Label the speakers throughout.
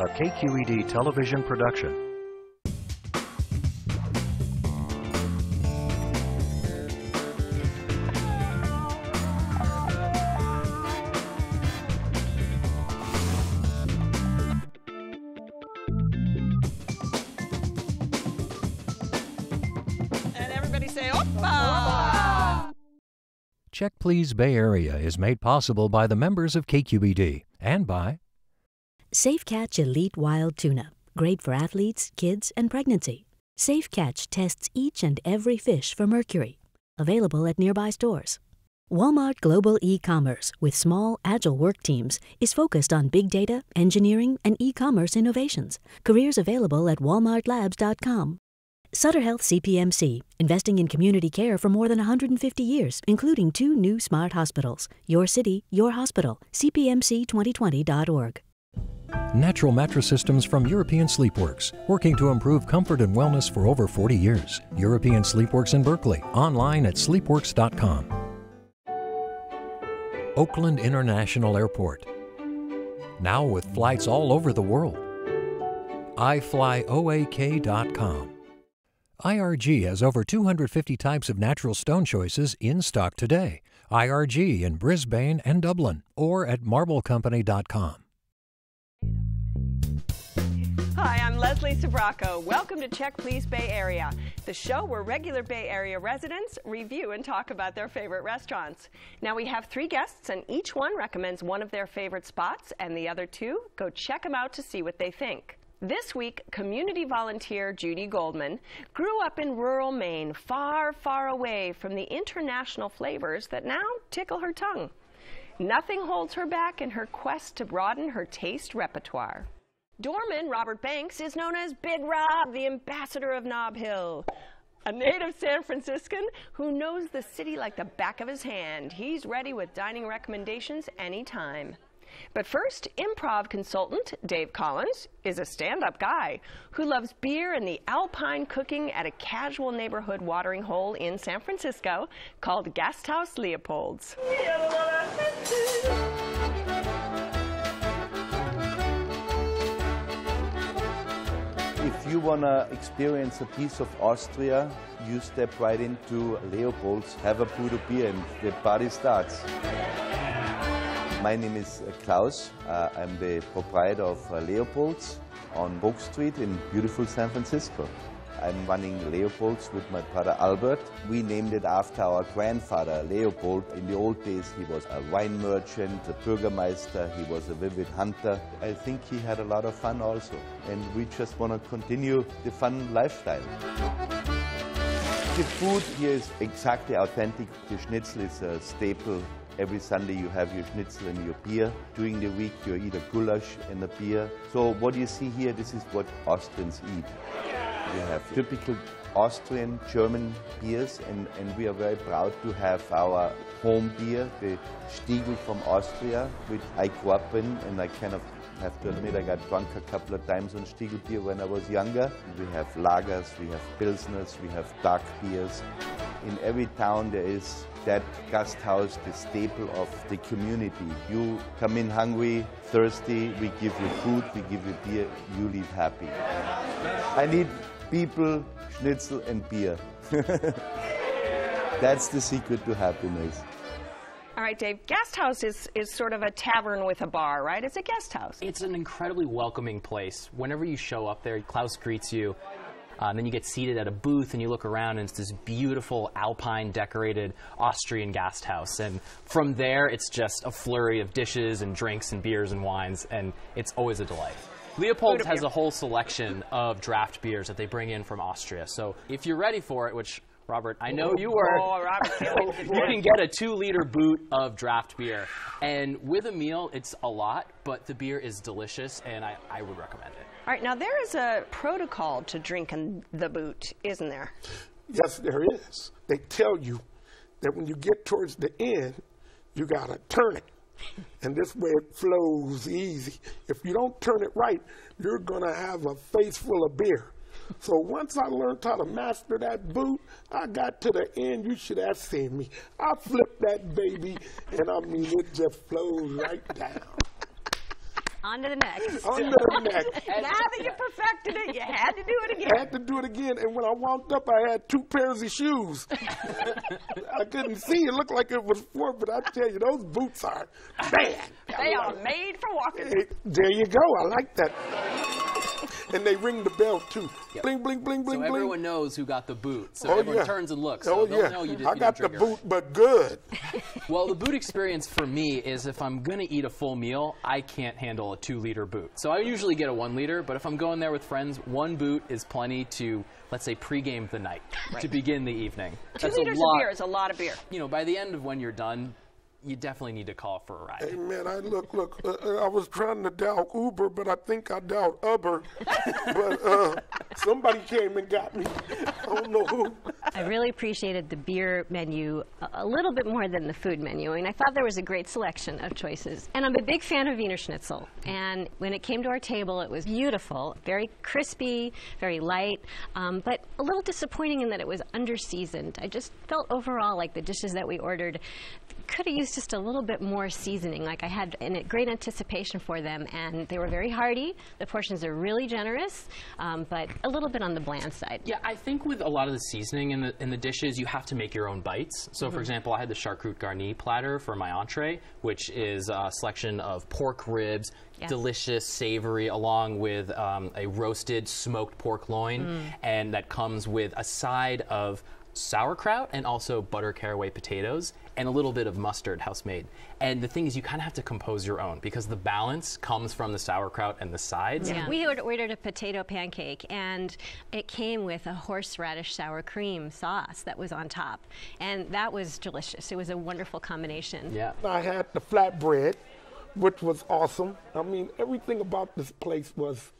Speaker 1: a KQED television production.
Speaker 2: And everybody say,
Speaker 1: Check Please Bay Area is made possible by the members of KQED and by
Speaker 3: Safe Catch Elite Wild Tuna, great for athletes, kids, and pregnancy. Safe Catch tests each and every fish for mercury. Available at nearby stores. Walmart Global e-commerce with small, agile work teams is focused on big data, engineering, and e-commerce innovations. Careers available at walmartlabs.com. Sutter Health CPMC, investing in community care for more than 150 years, including two new smart hospitals. Your city, your hospital. CPMC2020.org.
Speaker 1: Natural mattress systems from European Sleepworks, working to improve comfort and wellness for over 40 years. European Sleepworks in Berkeley, online at sleepworks.com. Oakland International Airport. Now with flights all over the world. iFlyOAK.com. IRG has over 250 types of natural stone choices in stock today. IRG in Brisbane and Dublin or at marblecompany.com.
Speaker 2: Hi, I'm Leslie Sbrocco. Welcome to Check Please Bay Area, the show where regular Bay Area residents review and talk about their favorite restaurants. Now we have three guests and each one recommends one of their favorite spots and the other two go check them out to see what they think. This week, community volunteer Judy Goldman grew up in rural Maine, far, far away from the international flavors that now tickle her tongue. Nothing holds her back in her quest to broaden her taste repertoire. Doorman Robert Banks is known as Big Rob, the ambassador of Nob Hill. A native San Franciscan who knows the city like the back of his hand. He's ready with dining recommendations anytime. But first, improv consultant Dave Collins is a stand-up guy who loves beer and the alpine cooking at a casual neighborhood watering hole in San Francisco called Gasthaus Leopold's.
Speaker 4: If you want to experience a piece of Austria, you step right into Leopold's, have a Pluto beer, and the party starts. My name is uh, Klaus. Uh, I'm the proprietor of uh, Leopold's on Polk Street in beautiful San Francisco. I'm running Leopold's with my brother Albert. We named it after our grandfather, Leopold. In the old days, he was a wine merchant, a burgermeister, he was a vivid hunter. I think he had a lot of fun also, and we just want to continue the fun lifestyle. The food here is exactly authentic. The schnitzel is a staple Every Sunday you have your schnitzel and your beer. During the week you eat a goulash and a beer. So what you see here, this is what Austrians eat. We have typical Austrian, German beers, and, and we are very proud to have our home beer, the Stiegl from Austria, which I grew up in, and I kind of have to admit I got drunk a couple of times on Stiegl beer when I was younger. We have lagers, we have pilsners, we have dark beers. In every town there is that Gasthaus the staple of the community. You come in hungry, thirsty, we give you food, we give you beer, you leave happy. I need people, schnitzel and beer. That's the secret to happiness.
Speaker 2: All right, Dave. Guesthouse is, is sort of a tavern with a bar, right? It's a guest house. It's an incredibly welcoming
Speaker 5: place. Whenever you show up there, Klaus greets you. Um, then you get seated at a booth and you look around and it's this beautiful alpine decorated Austrian Gasthaus. And from there, it's just a flurry of dishes and drinks and beers and wines, and it's always a delight. Leopold's has a whole selection of draft beers that they bring in from Austria. So if you're ready for it, which Robert, I know you are. Oh,
Speaker 2: Robert, you can get
Speaker 5: a two-liter boot of draft beer, and with a meal, it's a lot, but the beer is delicious, and I, I would recommend it.
Speaker 2: All right, now there is a protocol to drinking the boot, isn't there?
Speaker 6: Yes, there is. They tell you that when you get towards the end, you gotta turn it, and this way it flows easy. If you don't turn it right, you're gonna have a face full of beer. So once I learned how to master that boot, I got to the end. You should have seen me. I flipped that baby, and I mean, it just flowed right down.
Speaker 7: On to the next. On to the next. now that you perfected it, you had to do it again.
Speaker 6: I had to do it again, and when I wound up, I had two pairs of shoes. I couldn't see. It looked like it was four, but I tell you, those boots are bad.
Speaker 2: They are made for walking.
Speaker 6: there you go. I like that.
Speaker 5: and they ring the bell too. Yep. Bling, bling, bling, bling, so bling. everyone knows who got the boot. So oh, everyone yeah. turns and looks. Oh, so oh, yeah. Did, I got the boot, but good. well, the boot experience for me is if I'm going to eat a full meal, I can't handle a two liter boot. So I usually get a one liter, but if I'm going there with friends, one boot is plenty to, let's say, pregame the night, right. to begin the evening. Two That's liters of beer is a lot of beer. You know, by the end of when you're done, you definitely need to call for a ride.
Speaker 6: Hey man, I look, look. Uh, uh I was trying to dial Uber, but I think I dialed Uber. but uh, somebody came and got me. I don't know
Speaker 7: who. I really appreciated the beer menu a little bit more than the food menu, and I thought there was a great selection of choices. And I'm a big fan of Wiener Schnitzel. And when it came to our table, it was beautiful, very crispy, very light, um, but a little disappointing in that it was under seasoned. I just felt overall like the dishes that we ordered could have used just a little bit more seasoning. Like I had a great anticipation for them, and they were very hearty. The portions are really generous, um, but a little bit on the bland side. Yeah, I
Speaker 5: think with a lot of the seasoning in the, in the dishes, you have to make your own bites. So, mm -hmm. for mm-hmm. example, I had the choucroute garni platter for my entree, which is a selection of pork ribs, delicious, savory, along with um, a roasted smoked pork loin, mm. and that comes with a side of sauerkraut and also butter caraway potatoes and a little bit of mustard house made. And the thing is, you kind of have to compose your own because the balance comes from the sauerkraut and the sides. Yeah. We
Speaker 7: ordered a potato pancake and it came with a horseradish sour cream sauce that was on top. And that was delicious. It was a wonderful combination. Yeah.
Speaker 6: I had the flatbread, which was awesome. I mean, everything about this place was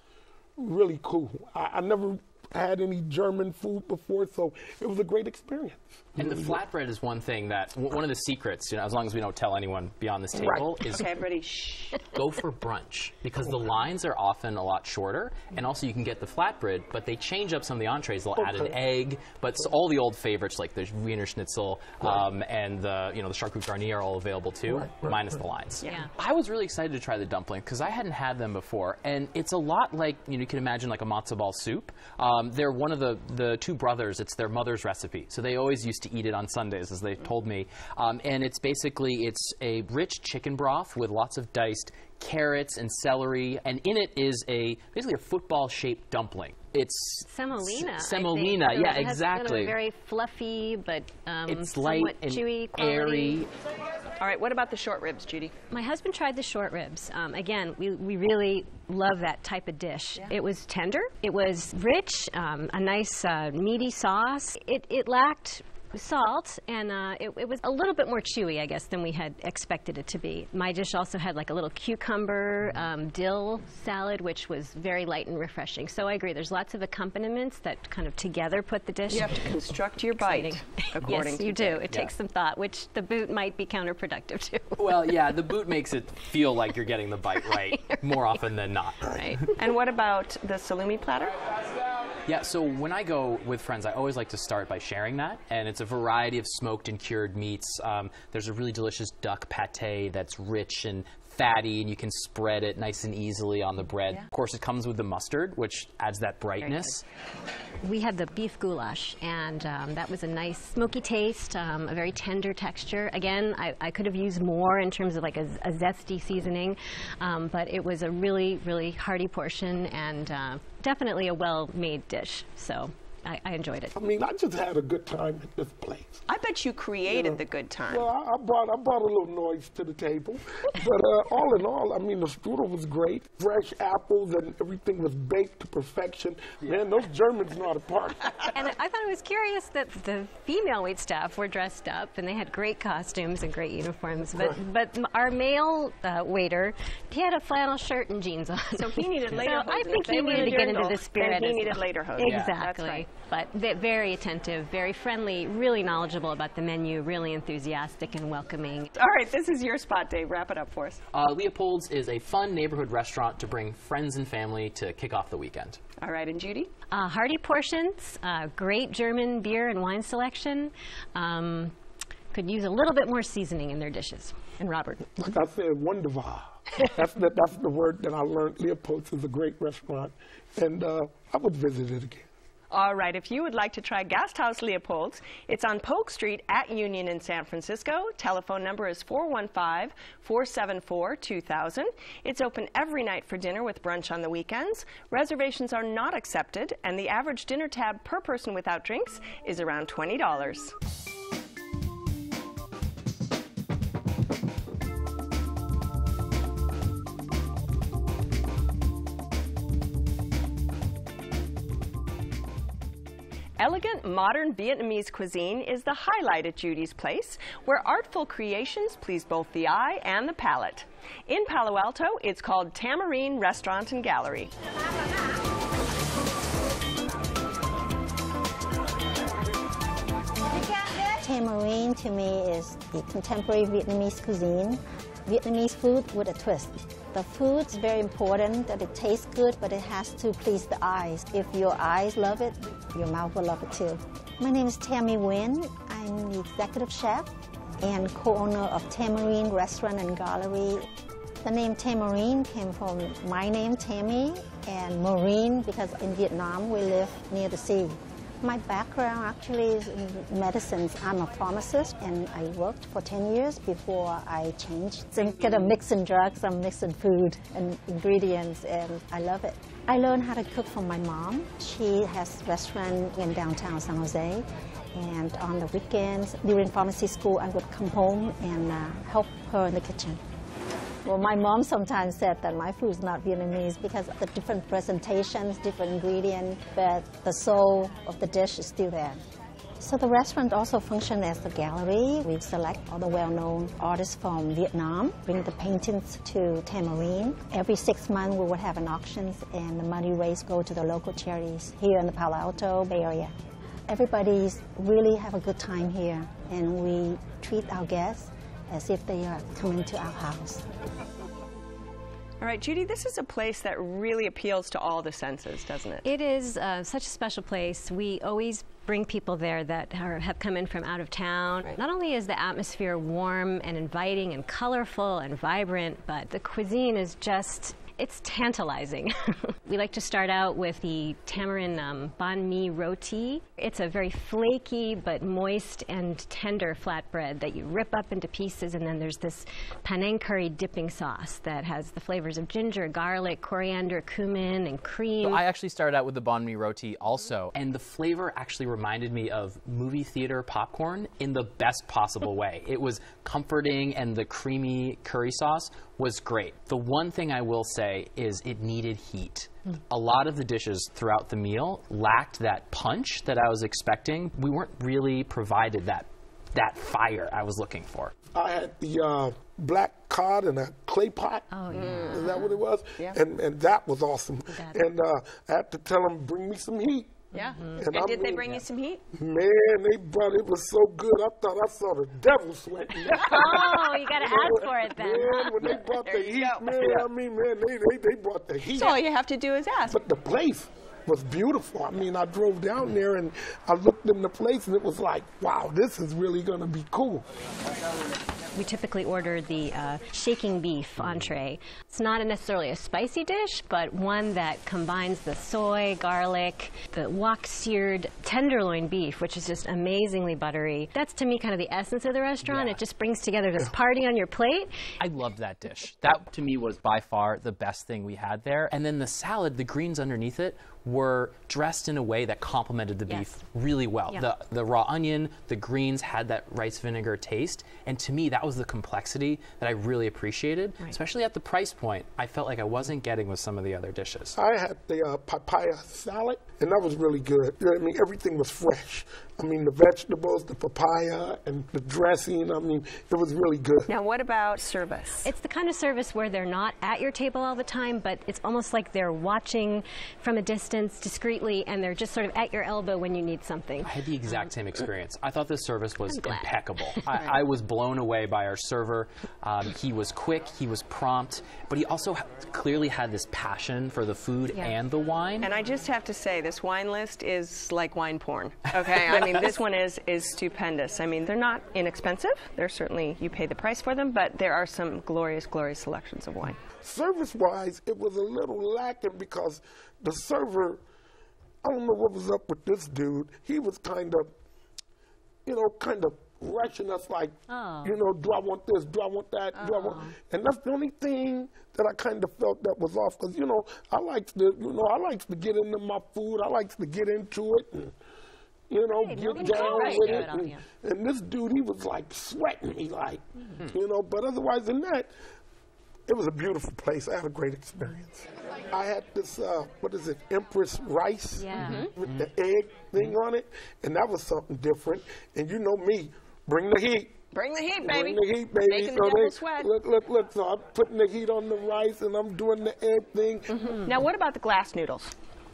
Speaker 6: really cool. I, I never had any German food before, so it was a great experience. And the flatbread
Speaker 5: is one thing that one of the secrets, you know, as long as we don't tell anyone beyond this table, right. is okay,
Speaker 2: everybody, shh.
Speaker 5: go for brunch because the lines are often a lot shorter, and also you can get the flatbread, but they change up some of the entrees. They'll okay. add an egg, but all the old favorites like the Wiener Schnitzel um, right. and the you know the choucroute garni are all available too, right, minus the lines. Yeah. yeah. I was really excited to try the dumpling because I hadn't had them before, and it's a lot like you, know, you can imagine like a matzo ball soup. Um, they're one of the the two brothers. It's their mother's recipe, so they always used to to eat it on Sundays, as they've told me. Um, and it's basically it's a rich chicken broth with lots of diced carrots and celery, and in it is a basically a football-shaped dumpling. It's
Speaker 7: semolina. Semolina, yeah, exactly. very fluffy, but um, it's light and chewy quality. airy. All right, what about the short ribs, Judy? My husband tried the short ribs. Um, again, we, we really love that type of dish. Yeah. It was tender, it was rich, um, a nice uh, meaty sauce. It, it lacked salt, and uh, it, it, was a little bit more chewy, I guess, than we had expected it to be. My dish also had like a little cucumber um, dill salad, which was very light and refreshing. So I agree, there's lots of accompaniments that kind of together put the dish. You have to
Speaker 2: construct your
Speaker 7: exciting. bite, according yes, you do. It yeah. takes some thought, which the boot might be counterproductive to. well, yeah,
Speaker 5: the boot makes it feel like you're getting the bite right, right. more often than not. Right.
Speaker 2: and what about the salumi platter?
Speaker 5: Yeah, so when I go with friends, I always like to start by sharing that. And it's a variety of smoked and cured meats. Um, there's a really delicious duck pate that's rich and fatty and you can spread it nice and easily on the bread. Yeah. Of course, it comes with the mustard, which adds that brightness.
Speaker 7: We had the beef goulash, and um, that was a nice smoky taste, um, a very tender texture. Again, I, I, could have used more in terms of like a, a zesty seasoning, um, but it was a really, really hearty portion and uh, definitely a well-made dish. So. I, I, enjoyed it. I mean, I just had
Speaker 6: a good time at this place.
Speaker 2: I
Speaker 7: bet you created
Speaker 6: the
Speaker 2: good time.
Speaker 7: Well,
Speaker 6: I, I, brought I brought a little noise to the table, but uh, all in all, I mean, the strudel was great. Fresh apples and everything was baked to perfection. Yeah. Man, those Germans know how to party.
Speaker 7: And I thought it was curious that the female wait staff were dressed up and they had great costumes and great uniforms, but right. but our male uh, waiter, he had a flannel shirt and jeans on. So he needed later. So I think he needed to get into the spirit. And he needed well. later hose. Exactly. Right but very attentive, very friendly, really knowledgeable about the menu, really enthusiastic and welcoming. All right, this
Speaker 5: is your spot, Dave. Wrap it up for us. Uh, Leopold's is a fun neighborhood restaurant to bring friends and family to kick off the weekend.
Speaker 7: All right, and Judy? Uh, hearty portions, uh, great German beer and wine selection. Um, could use a little bit more seasoning in their dishes. And Robert.
Speaker 6: Like I said, wonderbar. that's, the, that's the word that I learned. Leopold's is a great restaurant, and uh, I would visit it again.
Speaker 2: All right, if you would like to try Gasthaus Leopold's, it's on Polk Street at Union in San Francisco. Telephone number is 415-474-2000. It's open every night for dinner with brunch on the weekends. Reservations are not accepted, and the average dinner tab per person without drinks is around $20. Elegant modern Vietnamese cuisine is the highlight at Judy's Place, where artful creations please both the eye and the palate. In Palo Alto, it's called Tamarine Restaurant and Gallery.
Speaker 8: Tamarine to me is the contemporary Vietnamese cuisine, Vietnamese food with a twist. The food is very important, that it tastes good, but it has to please the eyes. If your eyes love it, your mouth will love it too. My name is Tammy Nguyen. I'm the executive chef and co-owner of Tamarine Restaurant and Gallery. The name Tamarine came from my name, Tammy, and Marine, because in Vietnam we live near the sea. My background actually is in medicines. I'm a pharmacist and I worked for 10 years before I changed. So instead of mixing drugs, I'm mixing food and ingredients and I love it. I learned how to cook from my mom. She has a restaurant in downtown San Jose and on the weekends during pharmacy school I would come home and uh, help her in the kitchen. Well, my mom sometimes said that my food is not Vietnamese because of the different presentations, different ingredients, but the soul of the dish is still there. So the restaurant also functions as a gallery. We select all the well-known artists from Vietnam, bring the paintings to Tamarine. Every six months we would have an auction and the money raised go to the local charities here in the Palo Alto Bay Area. Everybody's really have a good time here and we treat our guests as if they are coming to our house.
Speaker 7: All right, Judy, this is a place that really appeals to all the senses, doesn't it? It is uh, such a special place. We always bring people there that are, have come in from out of town. Right. Not only is the atmosphere warm and inviting and colorful and vibrant, but the cuisine is just it's tantalizing. we like to start out with the tamarind um, banh mi roti. It's a very flaky but moist and tender flatbread that you rip up into pieces and then there's this panang curry dipping sauce that has the flavors of ginger, garlic, coriander, cumin, and cream. So I
Speaker 5: actually started out with the banh mi roti also and the flavor actually reminded me of movie theater popcorn in the best possible way. It was comforting and the creamy curry sauce was great. The one thing I will say is it needed heat. Mm. A lot of the dishes throughout the meal lacked that punch that I was expecting. We weren't really provided that that fire I was looking for.
Speaker 6: I had the uh, black cod in a clay pot. Oh yeah, is that what it was? Yeah. And and that was awesome. And uh, I had to tell them bring me some heat.
Speaker 2: Yeah. Mm-hmm. And, and did they bring you some heat?
Speaker 6: Man, they brought it was so good. I thought I saw the devil sweating. oh, you got to ask for it then. Man, when they brought the heat, go. man, I mean, man, they, they, they brought the heat. So
Speaker 2: all you have to do
Speaker 6: is ask. But the place was beautiful. I mean, I drove down there and I looked in the place and it was like, wow, this is really going to be cool
Speaker 7: we typically order the uh, shaking beef entree. It's not necessarily a spicy dish, but one that combines the soy, garlic, the wok-seared tenderloin beef, which is just amazingly buttery. That's to me kind of the essence of the restaurant. Yeah. It just brings together this party on your plate. I love that dish.
Speaker 5: That to me was by far the best thing we had there. And then the salad, the greens underneath it were dressed in a way that complemented the yes. beef really well. Yeah. The, the raw onion, the greens had that rice vinegar taste. And to me, that was the complexity that I really appreciated, right. especially at the price point I felt like I wasn't getting with some of the other dishes. I
Speaker 6: had the uh, papaya salad and that was really good. You know I mean, everything was fresh. I mean, the vegetables, the papaya, and the dressing. I mean, it was really good. Now, what about
Speaker 7: service? It's the kind of service where they're not at your table all the time, but it's almost like they're watching from a distance discreetly, and they're just sort of at your elbow when you need something. I had the exact
Speaker 5: same experience. I thought the service was impeccable. I, I, was blown away by our server. Um, he was quick, he was prompt, but he also clearly had this passion for the food yeah. and the
Speaker 2: wine. And I just have to say, this wine list is like wine porn. Okay, I mean this one is is stupendous. I mean they're not inexpensive. They're certainly you pay the price for them, but there are some glorious, glorious selections of wine.
Speaker 6: Service-wise, it was a little lacking because the server, I don't know what was up with this dude. He was kind of, you know, kind of Direction. That's like, oh. you know, do I want this? Do I want that? Oh. Do I want? Uh-huh. And that's the only thing that I kind of felt that was off because you know I like to you know I like to get into my food. I like to get into it. And, you know, hey, get down right. with it. and, and, this dude, he was like sweating me, like, mm -hmm. you know. But otherwise than that, it was a beautiful place. I had a great experience. I had this, uh, what is it, Empress rice yeah. mm -hmm. with mm-hmm. the egg thing mm -hmm. on it, and that was something different. And you know me, Bring the heat.
Speaker 2: Bring the heat, baby. Bring the heat, baby. Making so the they, sweat.
Speaker 6: Look, look, look. So I'm putting the heat on the rice and I'm doing the egg thing. Mm -hmm. Now,
Speaker 2: what about the
Speaker 5: glass noodles?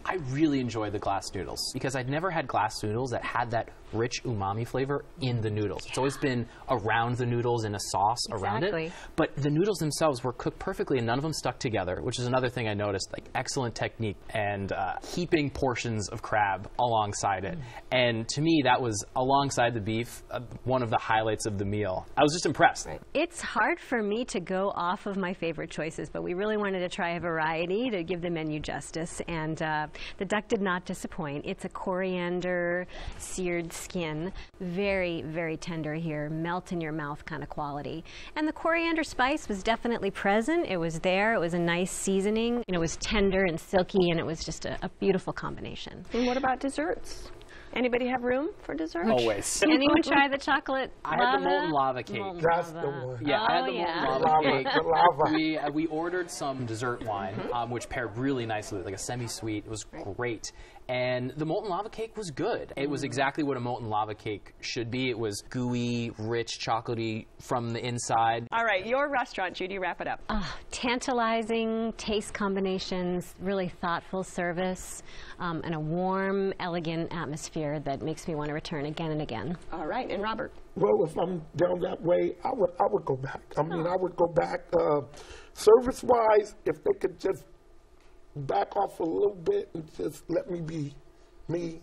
Speaker 5: I really enjoy the glass noodles because i have never had glass noodles that had that rich umami flavor in the noodles. Yeah. It's always been around the noodles in a sauce exactly. around it. But the noodles themselves were cooked perfectly and none of them stuck together, which is another thing I noticed, like excellent technique and uh, heaping portions of crab alongside it. Mm. And to me, that was alongside the beef, uh, one of the highlights of the meal. I was just impressed. Right.
Speaker 7: It's hard for me to go off of my favorite choices, but we really wanted to try a variety to give the menu justice. And uh, the duck did not disappoint. It's a coriander seared skin. Very, very tender here, melt in your mouth kind of quality. And the coriander spice was definitely present. It was there. It was a nice seasoning. And it was tender and silky, and it was just a, a beautiful combination.
Speaker 2: And what about desserts? Anybody have room for dessert? Always.
Speaker 7: Anyone try the chocolate I had the molten
Speaker 5: lava cake. Molten That's lava. the one. Yeah, oh, I had oh, the
Speaker 7: yeah. molten lava cake. lava.
Speaker 5: We, uh, we ordered some dessert wine, mm -hmm. um, which paired really nicely, like a semi-sweet. It was great and the molten lava cake was good. It was mm. exactly what a molten lava cake should be. It was gooey, rich, chocolatey from the inside. All right, your
Speaker 2: restaurant, Judy, wrap it up.
Speaker 7: Oh, tantalizing taste combinations, really thoughtful service, um, and a warm, elegant atmosphere that makes me want to return again and again.
Speaker 2: All right, and Robert.
Speaker 6: Well, if I'm down that way, I would I would go back. I mean, oh. I would go back. Uh, service wise, if they could just back off a little bit and just let me be me,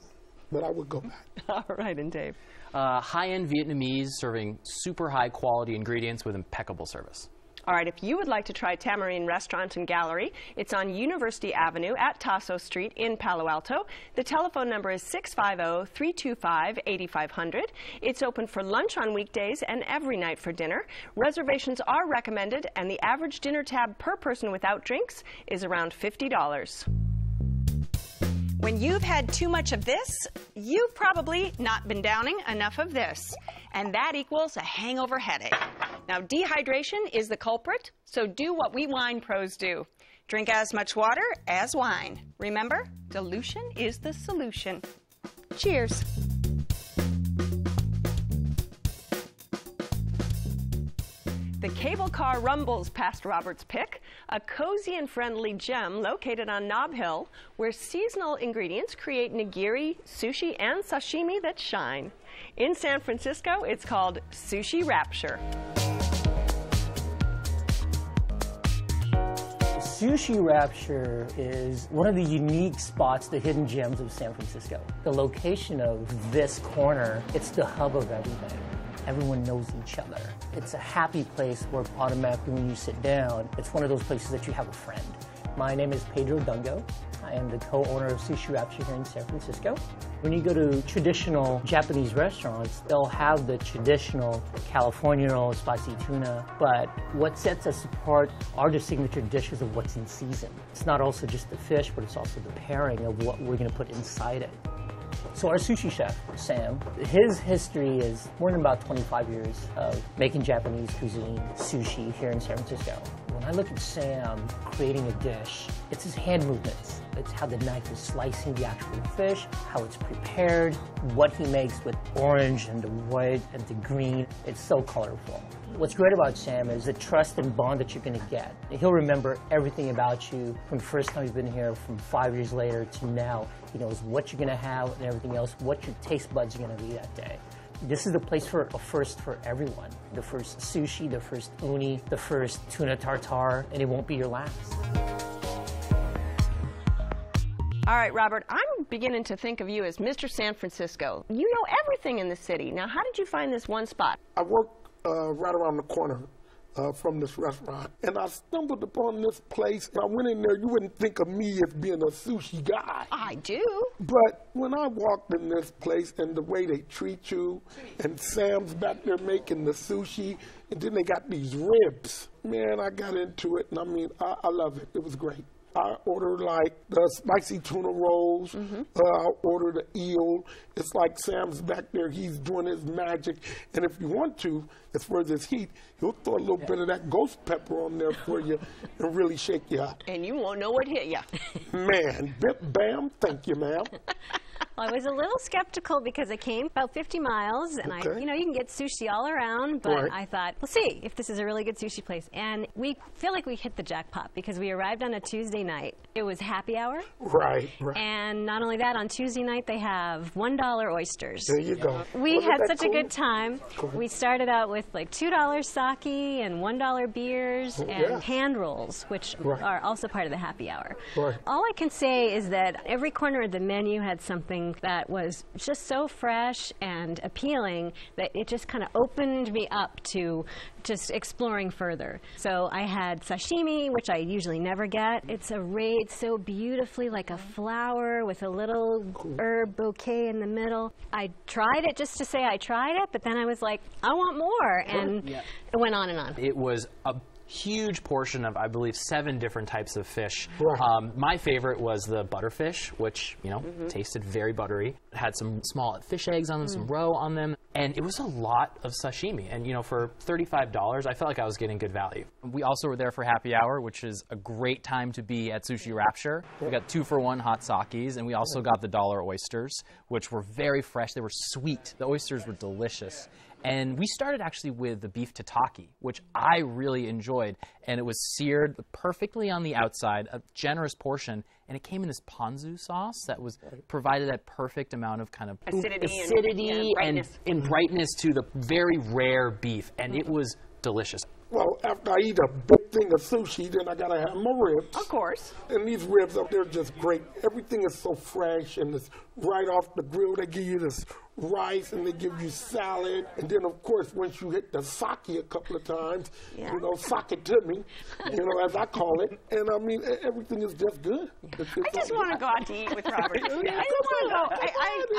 Speaker 6: but I would go back.
Speaker 2: All right, and
Speaker 5: Dave. Uh, high-end Vietnamese serving super high-quality ingredients with impeccable service.
Speaker 2: All right, if you would like to try Tamarine Restaurant and Gallery, it's on University Avenue at Tasso Street in Palo Alto. The telephone number is 650-325-8500. It's open for lunch on weekdays and every night for dinner. Reservations are recommended, and the average dinner tab per person without drinks is around $50. When you've had too much of this, you've probably not been downing enough of this, and that equals a hangover headache. Now, dehydration is the culprit, so do what we wine pros do. Drink as much water as wine. Remember, dilution is the solution. Cheers. The cable car rumbles past Robert's Pick, a cozy and friendly gem located on Nob Hill, where seasonal ingredients create nigiri, sushi, and sashimi that shine. In San Francisco, it's called Sushi Rapture.
Speaker 9: Sushi Rapture is one of the unique spots, the hidden gems of San Francisco. The location of this corner, it's the hub of everything everyone knows each other. It's a happy place where automatically when you sit down, it's one of those places that you have a friend. My name is Pedro Dungo. I am the co-owner of Sushi Rapture here in San Francisco. When you go to traditional Japanese restaurants, they'll have the traditional California roll, spicy tuna, but what sets us apart are the signature dishes of what's in season. It's not also just the fish, but it's also the pairing of what we're gonna put inside it. So our sushi chef, Sam, his history is more than about 25 years of making Japanese cuisine, sushi here in San Francisco. When I look at Sam creating a dish, it's his hand movements it's how the knife is slicing the actual fish, how it's prepared, what he makes with orange and the white and the green. It's so colorful. What's great about Sam is the trust and bond that you're going to get. He'll remember everything about you from the first time you've been here, from five years later to now. He knows what you're going to have and everything else, what your taste buds are going to be that day this is the place for a first for everyone. The first sushi, the first uni, the first tuna tartare, and it won't be your last.
Speaker 2: All right, Robert, I'm beginning to think of you as Mr. San Francisco. You know everything in the city. Now, how did you find this one spot?
Speaker 6: I work uh, right around the corner uh, from this restaurant. And I stumbled upon this place. I went in there, you wouldn't think of me as being a sushi guy. I do. But when I walked in this place and the way they treat you, and Sam's back there making the sushi, and then they got these ribs. Man, I got into it, and I mean, I, I love it. It was great. I order like the spicy tuna rolls. Mm-hmm. Uh, I order the eel. It's like Sam's back there. He's doing his magic. And if you want to, as far as this heat, he'll throw a little yeah. bit of that ghost pepper on there for you and really shake you up.
Speaker 7: And you won't know what hit you.
Speaker 6: Man, bam, thank you, ma'am.
Speaker 7: I was a little skeptical because I came about 50 miles, and okay. I, you know, you can get sushi all around, but right. I thought, we'll see if this is a really good sushi place. And we feel like we hit the jackpot because we arrived on a Tuesday night. It was happy hour. Right, right. And not only that, on Tuesday night they have $1 oysters. There you go. We Wasn't had such cool? a good time. We started out with like $2 sake and $1 beers oh, and hand rolls, which right. are also part of the happy hour. Right. All I can say is that every corner of the menu had something something that was just so fresh and appealing that it just kind of opened me up to just exploring further. So I had sashimi, which I usually never get. It's arrayed so beautifully like a flower with a little herb bouquet in the middle. I tried it just to say I tried it, but then I was like, I want more, and yeah. it went on and on. It
Speaker 5: was a huge portion of, I believe, seven different types of fish. Right. Um, my favorite was the butterfish, which, you know, mm -hmm. tasted very buttery. It had some small fish eggs on them, mm. some roe on them. And it was a lot of sashimi. And, you know, for $35, I felt like I was getting good value. We also were there for happy hour, which is a great time to be at Sushi Rapture. Yep. We got two for one hot sakis, and we also got the dollar oysters, which were very fresh. They were sweet. The oysters were delicious. And we started actually with the beef tataki, which I really enjoyed. And it was seared perfectly on the outside, a generous portion. And it came in this ponzu sauce that was provided that perfect amount of kind of acidity, acidity and, and, brightness. and brightness to the very rare beef. And it was delicious.
Speaker 6: Well, after I eat a big thing of sushi, then I gotta have my ribs. Of course. And these ribs up there are just great. Everything is so fresh and it's right off the grill. They give you this rice and they give you salad. And then, of course, once you hit the sake a couple of times, yeah. you know, sake to me, you know, as I call it. And I mean, everything is just good. I just want
Speaker 2: to go out to eat with Robert. I, I want to go. I,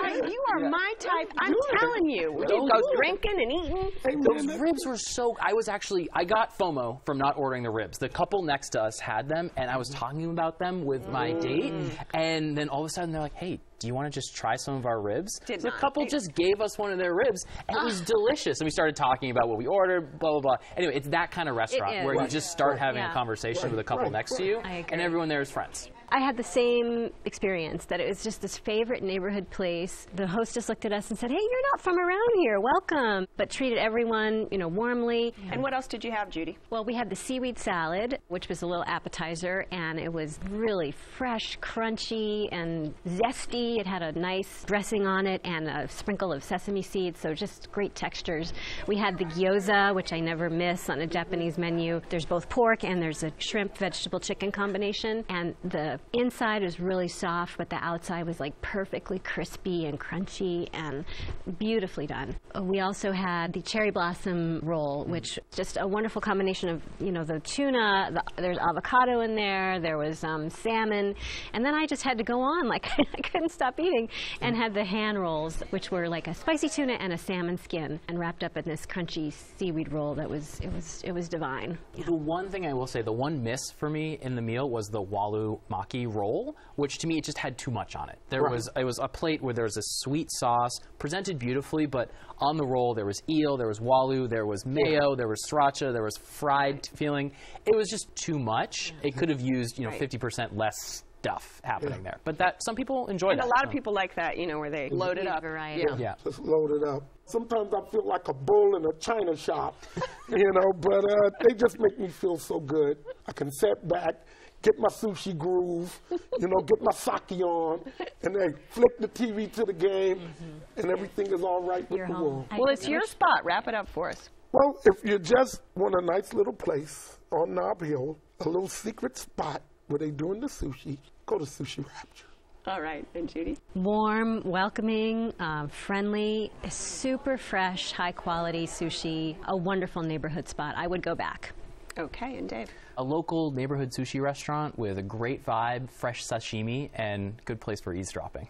Speaker 2: I, you are yeah. my type. I'm good. telling you. We could go drinking and eating. Hey, Those man,
Speaker 5: ribs were so, I was actually, I got FOMO from not ordering the ribs. The couple next to us had them and I was talking about them with mm. my date. And then all of a sudden they're like, hey, do you want to just try some of our ribs? Did so not. A couple just gave us one of their ribs, and it was ah. delicious. And we started talking about what we ordered, blah, blah, blah. Anyway, it's that kind of restaurant where right. you just start having yeah. a conversation right. with a couple right. next to you, and everyone there is friends.
Speaker 7: I had the same experience that it was just this favorite neighborhood place. The hostess looked at us and said, "Hey, you're not from around here. Welcome." But treated everyone, you know, warmly. Yeah. And what else did you have, Judy? Well, we had the seaweed salad, which was a little appetizer, and it was really fresh, crunchy, and zesty. It had a nice dressing on it and a sprinkle of sesame seeds, so just great textures. We had the gyoza, which I never miss on a Japanese menu. There's both pork and there's a shrimp vegetable chicken combination, and the inside was really soft, but the outside was like perfectly crispy and crunchy and beautifully done. We also had the cherry blossom roll, which just a wonderful combination of, you know, the tuna, the, there's avocado in there, there was um, salmon, and then I just had to go on, like I couldn't stop eating, and had the hand rolls, which were like a spicy tuna and a salmon skin, and wrapped up in this crunchy seaweed roll that was, it was, it was divine.
Speaker 5: The one thing I will say, the one miss for me in the meal was the Walu maki roll, which to me it just had too much on it. There right. was it was a plate where there was a sweet sauce presented beautifully, but on the roll there was eel, there was walu, there was mayo, there was sriracha, there was fried feeling. It was just too much. Mm-hmm. It could have used you know 50% right. less stuff happening yeah. there. But that some people enjoy and that. a lot of people
Speaker 2: like that, you know, where they load it up. Variety. Yeah. yeah.
Speaker 6: Just load it up. Sometimes I feel like a bull in a china shop, you know, but uh, they just make me feel so good. I can sit back get my sushi groove, you know, get my sake on, and then flip the TV to the game, mm -hmm. and everything is all right with the home. world. Well, it's
Speaker 2: your spot. Wrap it up for us.
Speaker 6: Well, if you just want a nice little place on Nob Hill, a little secret spot where they doing the sushi, go to Sushi
Speaker 2: Rapture. All right, and Judy?
Speaker 7: Warm, welcoming, um, friendly, super fresh, high quality sushi, a wonderful neighborhood spot. I would go back. Okay,
Speaker 2: and
Speaker 5: Dave? a local neighborhood sushi restaurant with a great vibe, fresh sashimi, and good place for eavesdropping.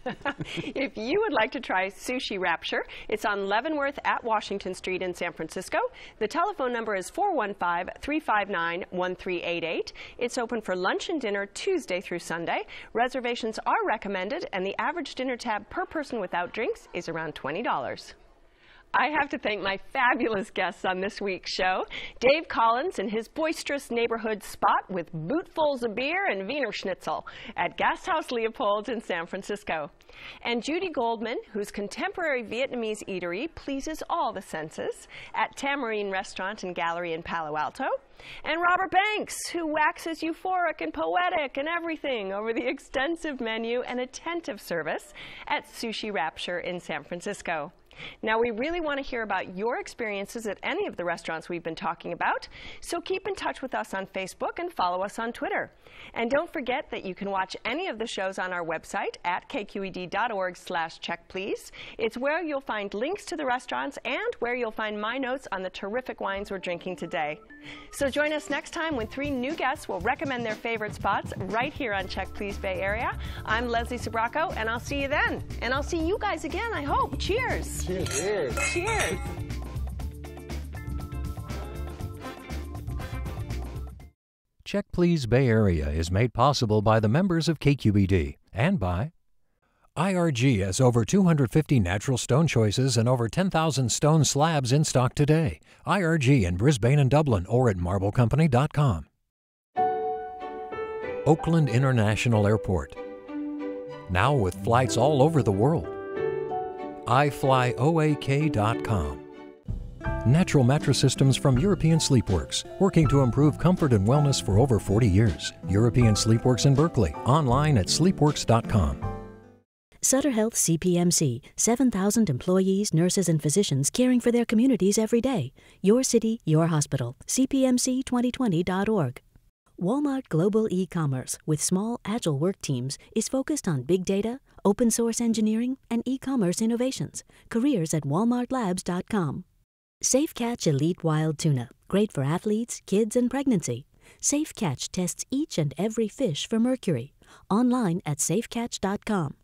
Speaker 2: if you would like to try Sushi Rapture, it's on Leavenworth at Washington Street in San Francisco. The telephone number is 415-359-1388. It's open for lunch and dinner Tuesday through Sunday. Reservations are recommended, and the average dinner tab per person without drinks is around $20. I have to thank my fabulous guests on this week's show, Dave Collins and his boisterous neighborhood spot with bootfuls of beer and Wiener Schnitzel at Gasthaus Leopold's in San Francisco. And Judy Goldman, whose contemporary Vietnamese eatery pleases all the senses at Tamarine Restaurant and Gallery in Palo Alto. And Robert Banks, who waxes euphoric and poetic and everything over the extensive menu and attentive service at Sushi Rapture in San Francisco. Now, we really want to hear about your experiences at any of the restaurants we've been talking about, so keep in touch with us on Facebook and follow us on Twitter. And don't forget that you can watch any of the shows on our website at kqed.org slash checkplease. It's where you'll find links to the restaurants and where you'll find my notes on the terrific wines we're drinking today. So join us next time when three new guests will recommend their favorite spots right here on Check Please Bay Area. I'm Leslie Sbrocco, and I'll see you then. And I'll see you guys again, I hope. Cheers.
Speaker 1: Cheers. Cheers. Check Please Bay Area is made possible by the members of KQED and by IRG has over 250 natural stone choices and over 10,000 stone slabs in stock today. IRG in Brisbane and Dublin or at marblecompany.com. Oakland International Airport. Now with flights all over the world iflyoak.com. Natural mattress systems from European Sleepworks, working to improve comfort and wellness for over 40 years. European Sleepworks in Berkeley, online at sleepworks.com.
Speaker 3: Sutter Health CPMC, 7,000 employees, nurses, and physicians caring for their communities every day. Your city, your hospital. CPMC2020.org. Walmart Global e-commerce with small, agile work teams is focused on big data, open source engineering, and e-commerce innovations. Careers at walmartlabs.com. Safe Catch Elite Wild Tuna, great for athletes, kids, and pregnancy. Safe Catch tests each and every fish for mercury. Online at safecatch.com.